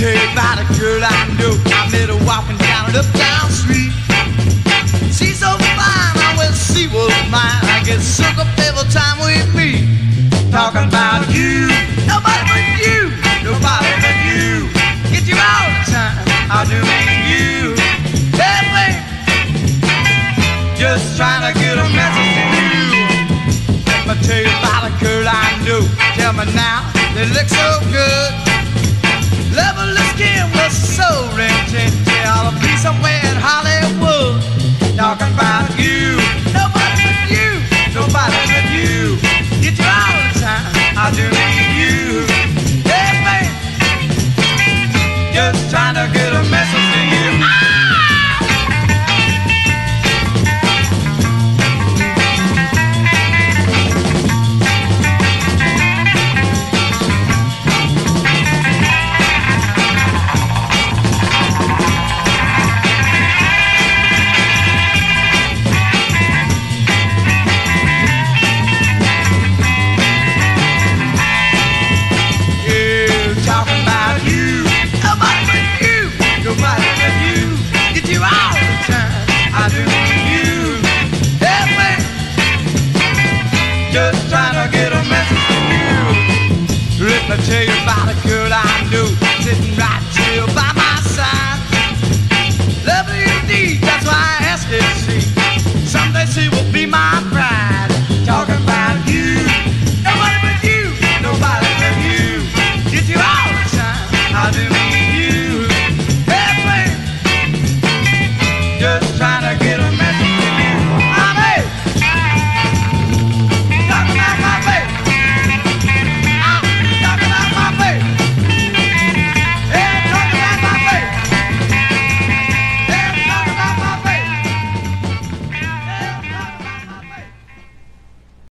about a girl I knew. I met her walking down an uptown street. She's so fine, I will see was mine. I get shook up every time we meet. Talking about you, nobody but you, nobody but you. Get you all the time. I do you. Hey, babe. Just trying to get a message to you. Let me tell you about a girl I knew. Tell me now, they look so good. Loveless skin was so gonna tell you about a girl I knew sitting right here by my side. Love you indeed, that's why I asked her to see. Someday she will be my bride. Talking about you, nobody but you, nobody but you. Get you all the time, I do need you. Hey, babe. just trying to.